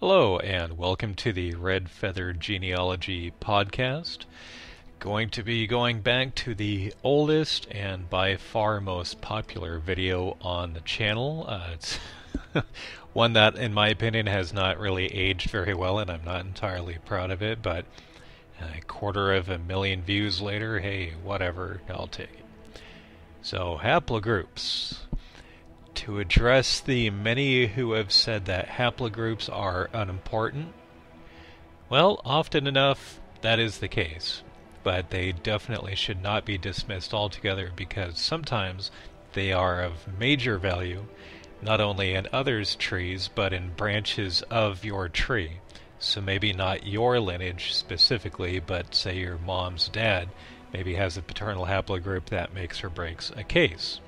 Hello, and welcome to the Red Feather Genealogy podcast. Going to be going back to the oldest and by far most popular video on the channel. Uh, it's one that, in my opinion, has not really aged very well, and I'm not entirely proud of it, but a quarter of a million views later, hey, whatever, I'll take it. So, haplogroups. To address the many who have said that haplogroups are unimportant, well, often enough that is the case, but they definitely should not be dismissed altogether because sometimes they are of major value, not only in others' trees, but in branches of your tree. So maybe not your lineage specifically, but say your mom's dad maybe has a paternal haplogroup that makes or breaks a case.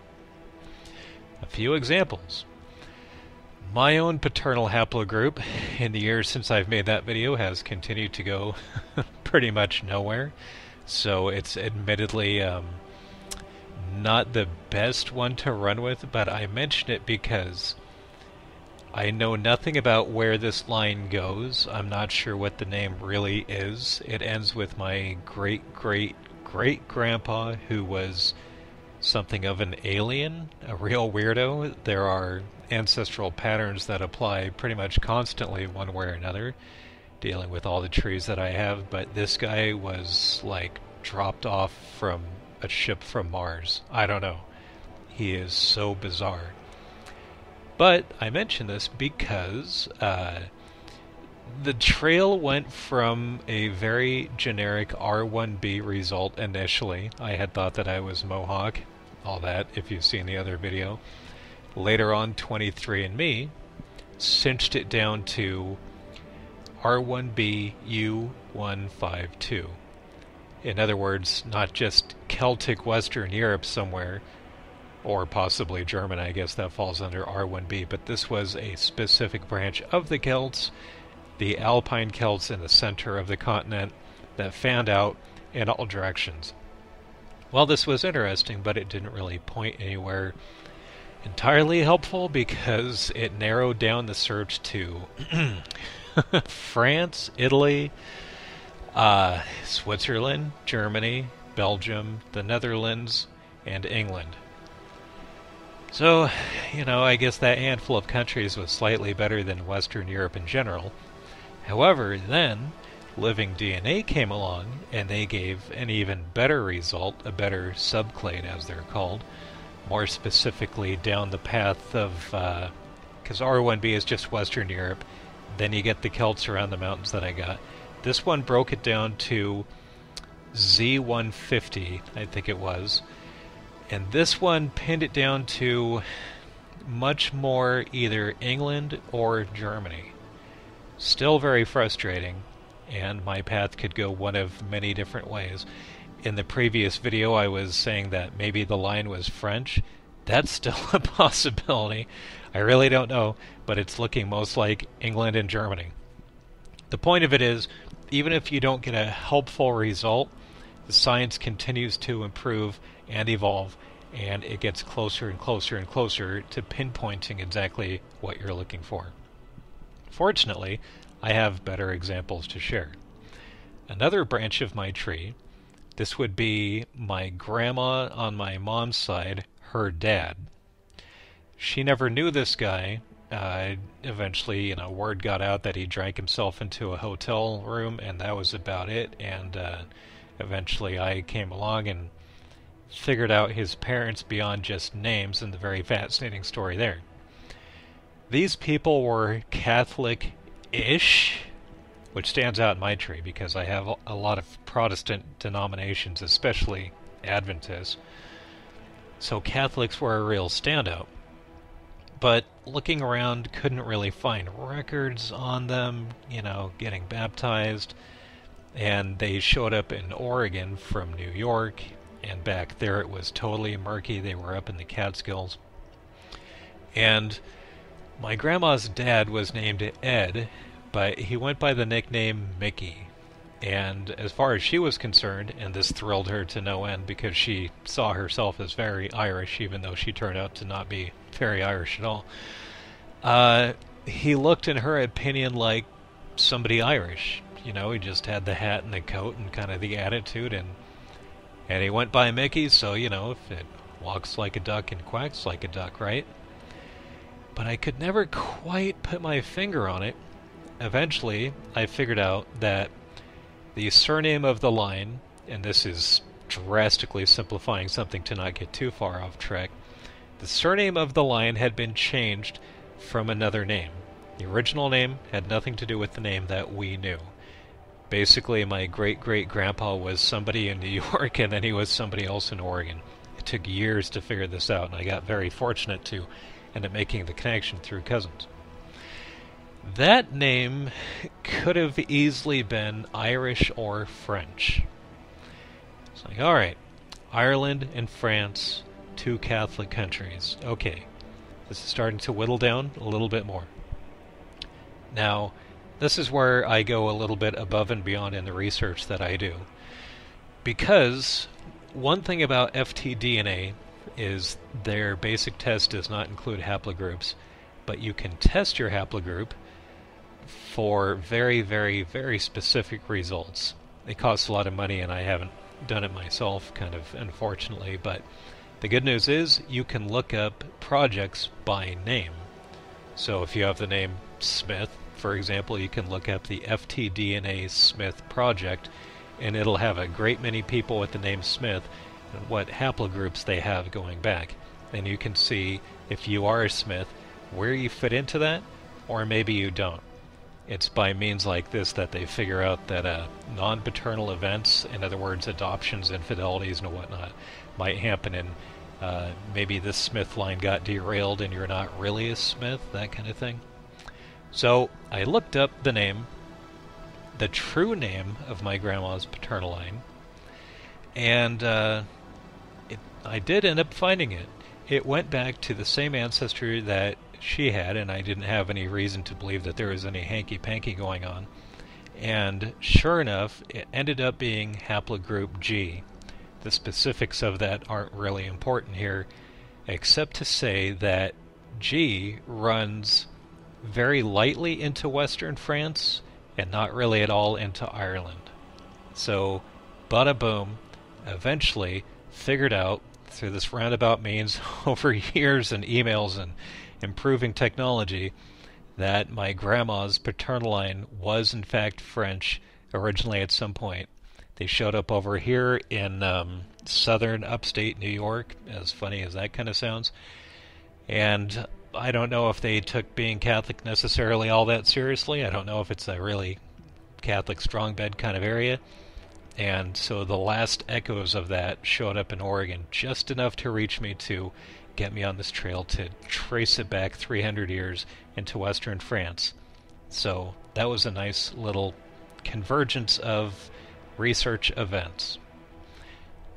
A few examples. My own paternal haplogroup in the years since I've made that video has continued to go pretty much nowhere. So it's admittedly um, not the best one to run with, but I mention it because I know nothing about where this line goes. I'm not sure what the name really is. It ends with my great great great grandpa who was something of an alien, a real weirdo. There are ancestral patterns that apply pretty much constantly, one way or another, dealing with all the trees that I have. But this guy was like dropped off from a ship from Mars. I don't know. He is so bizarre. But I mention this because uh, the trail went from a very generic R1B result initially. I had thought that I was Mohawk, all that, if you've seen the other video. Later on, 23andMe cinched it down to R1BU152. In other words, not just Celtic Western Europe somewhere, or possibly German, I guess that falls under R1B, but this was a specific branch of the Celts, the Alpine Celts in the center of the continent, that fanned out in all directions. Well, this was interesting, but it didn't really point anywhere entirely helpful because it narrowed down the search to France, Italy, uh, Switzerland, Germany, Belgium, the Netherlands, and England. So, you know, I guess that handful of countries was slightly better than Western Europe in general. However, then, Living DNA came along and they gave an even better result, a better subclade as they're called, more specifically down the path of, because uh, R1b is just Western Europe, then you get the Celts around the mountains that I got. This one broke it down to Z150, I think it was, and this one pinned it down to much more either England or Germany. Still very frustrating, and my path could go one of many different ways. In the previous video, I was saying that maybe the line was French. That's still a possibility. I really don't know, but it's looking most like England and Germany. The point of it is, even if you don't get a helpful result, the science continues to improve and evolve, and it gets closer and closer and closer to pinpointing exactly what you're looking for. Fortunately, I have better examples to share. Another branch of my tree, this would be my grandma on my mom's side, her dad. She never knew this guy. Uh, eventually, you know, word got out that he drank himself into a hotel room, and that was about it. And uh, eventually, I came along and figured out his parents beyond just names, and the very fascinating story there. These people were Catholic ish, which stands out in my tree because I have a lot of Protestant denominations, especially Adventists. So Catholics were a real standout. But looking around, couldn't really find records on them, you know, getting baptized. And they showed up in Oregon from New York, and back there it was totally murky. They were up in the Catskills. And my grandma's dad was named Ed, but he went by the nickname Mickey. And as far as she was concerned, and this thrilled her to no end because she saw herself as very Irish, even though she turned out to not be very Irish at all. Uh, he looked, in her opinion, like somebody Irish. You know, he just had the hat and the coat and kind of the attitude, and and he went by Mickey, so you know, if it walks like a duck and quacks like a duck, right? But I could never quite put my finger on it. Eventually, I figured out that the surname of the line, and this is drastically simplifying something to not get too far off track, the surname of the line had been changed from another name. The original name had nothing to do with the name that we knew. Basically, my great great grandpa was somebody in New York and then he was somebody else in Oregon. It took years to figure this out, and I got very fortunate to end up making the connection through cousins. That name could have easily been Irish or French. It's like, alright, Ireland and France, two Catholic countries. Okay, this is starting to whittle down a little bit more. Now, this is where I go a little bit above and beyond in the research that I do. Because one thing about FTDNA is their basic test does not include haplogroups, but you can test your haplogroup for very, very, very specific results. It costs a lot of money, and I haven't done it myself, kind of unfortunately, but the good news is you can look up projects by name. So if you have the name Smith, for example, you can look up the FTDNA Smith project and it'll have a great many people with the name Smith what haplogroups they have going back. And you can see if you are a Smith, where you fit into that, or maybe you don't. It's by means like this that they figure out that uh, non paternal events, in other words, adoptions, infidelities, and whatnot, might happen And uh, maybe this Smith line got derailed and you're not really a Smith, that kind of thing. So I looked up the name, the true name of my grandma's paternal line, and uh, I did end up finding it. It went back to the same ancestry that she had, and I didn't have any reason to believe that there was any hanky panky going on. And sure enough, it ended up being haplogroup G. The specifics of that aren't really important here, except to say that G runs very lightly into western France and not really at all into Ireland. So, bada boom, eventually figured out through this roundabout means over years and emails and improving technology that my grandma's paternal line was in fact French originally at some point they showed up over here in um, southern upstate New York, as funny as that kind of sounds. And I don't know if they took being Catholic necessarily all that seriously. I don't know if it's a really Catholic strong bed kind of area. And so the last echoes of that showed up in Oregon, just enough to reach me to get me on this trail to trace it back 300 years into western France. So that was a nice little convergence of research events.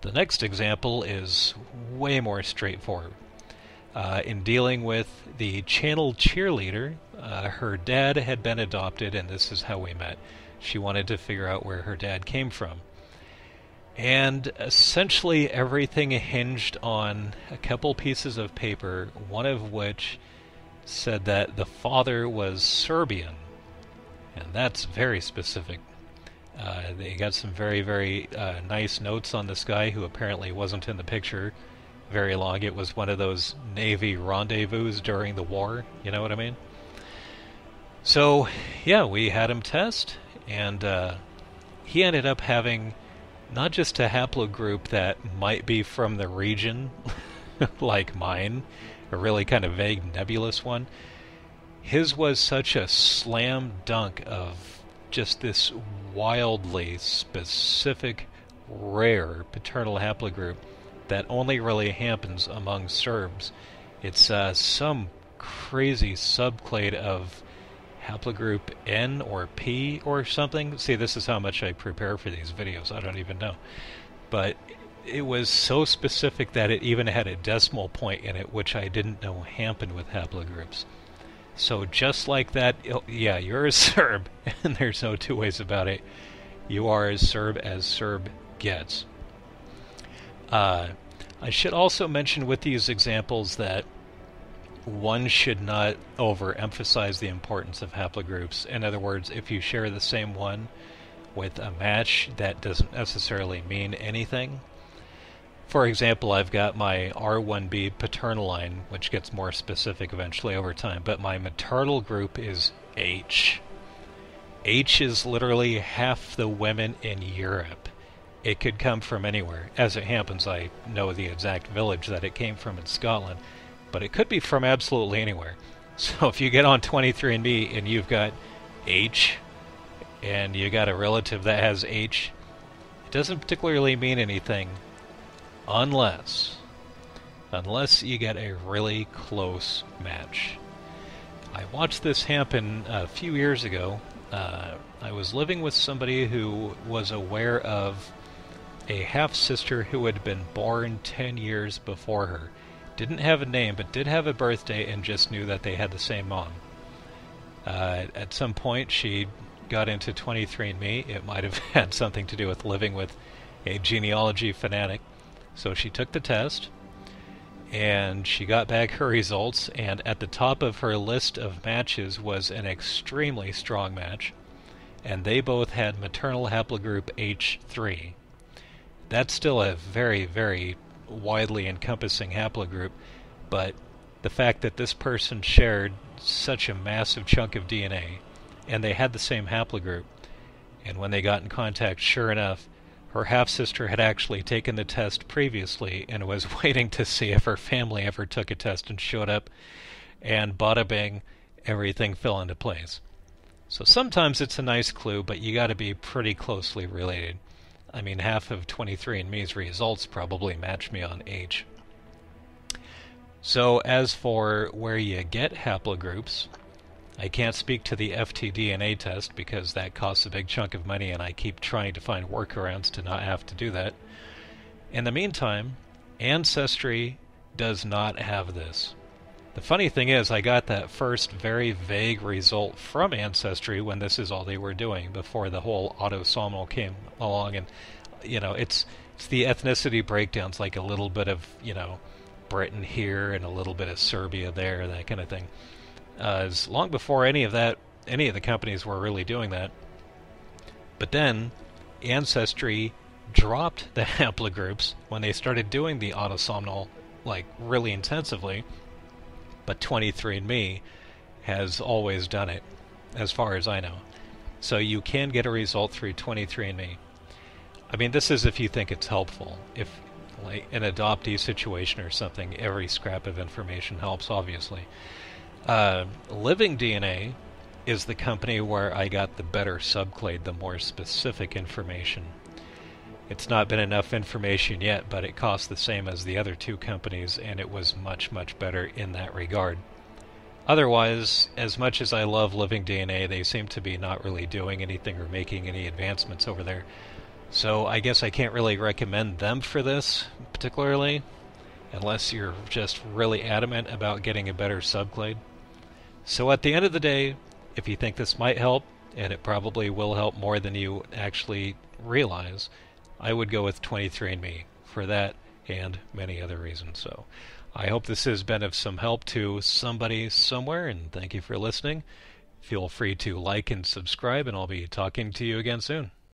The next example is way more straightforward. Uh, in dealing with the channel cheerleader, uh, her dad had been adopted, and this is how we met. She wanted to figure out where her dad came from. And essentially, everything hinged on a couple pieces of paper, one of which said that the father was Serbian. And that's very specific. Uh, they got some very, very uh, nice notes on this guy who apparently wasn't in the picture very long. It was one of those Navy rendezvous during the war, you know what I mean? So, yeah, we had him test, and uh, he ended up having not just a haplogroup that might be from the region, like mine, a really kind of vague, nebulous one. His was such a slam dunk of just this wildly specific, rare paternal haplogroup that only really happens among Serbs. It's uh, some crazy subclade of haplogroup N or P or something. See, this is how much I prepare for these videos. I don't even know. But it was so specific that it even had a decimal point in it, which I didn't know happened with haplogroups. So just like that, yeah, you're a Serb, and there's no two ways about it. You are as Serb as Serb gets. Uh, I should also mention with these examples that one should not overemphasize the importance of haplogroups. In other words, if you share the same one with a match, that doesn't necessarily mean anything. For example, I've got my R1b paternal line, which gets more specific eventually over time, but my maternal group is H. H is literally half the women in Europe. It could come from anywhere. As it happens, I know the exact village that it came from in Scotland, but it could be from absolutely anywhere. So if you get on 23andMe and you've got H, and you got a relative that has H, it doesn't particularly mean anything unless unless you get a really close match. I watched this happen a few years ago. Uh, I was living with somebody who was aware of a half sister who had been born 10 years before her. Didn't have a name, but did have a birthday and just knew that they had the same mom. Uh, at some point, she got into 23andMe. It might have had something to do with living with a genealogy fanatic. So she took the test and she got back her results. And at the top of her list of matches was an extremely strong match. And they both had maternal haplogroup H3. That's still a very, very widely encompassing haplogroup, but the fact that this person shared such a massive chunk of DNA and they had the same haplogroup, and when they got in contact, sure enough, her half sister had actually taken the test previously and was waiting to see if her family ever took a test and showed up, and bada bing, everything fell into place. So sometimes it's a nice clue, but you got to be pretty closely related. I mean, half of 23andMe's results probably match me on age. So, as for where you get haplogroups, I can't speak to the FTDNA test because that costs a big chunk of money and I keep trying to find workarounds to not have to do that. In the meantime, Ancestry does not have this. The funny thing is, I got that first very vague result from Ancestry when this is all they were doing before the whole autosomal came along, and you know, it's it's the ethnicity breakdowns, like a little bit of you know, Britain here and a little bit of Serbia there, that kind of thing uh, is long before any of that, any of the companies were really doing that. But then, Ancestry dropped the haplogroups when they started doing the autosomal like really intensively. But 23andMe has always done it, as far as I know. So you can get a result through 23andMe. I mean, this is if you think it's helpful. If like an adoptee situation or something, every scrap of information helps, obviously. Uh, Living DNA is the company where I got the better subclade, the more specific information. It's not been enough information yet, but it costs the same as the other two companies, and it was much, much better in that regard. Otherwise, as much as I love Living DNA, they seem to be not really doing anything or making any advancements over there. So I guess I can't really recommend them for this, particularly, unless you're just really adamant about getting a better subclade. So at the end of the day, if you think this might help, and it probably will help more than you actually realize, I would go with 23andMe for that and many other reasons. So I hope this has been of some help to somebody somewhere, and thank you for listening. Feel free to like and subscribe, and I'll be talking to you again soon.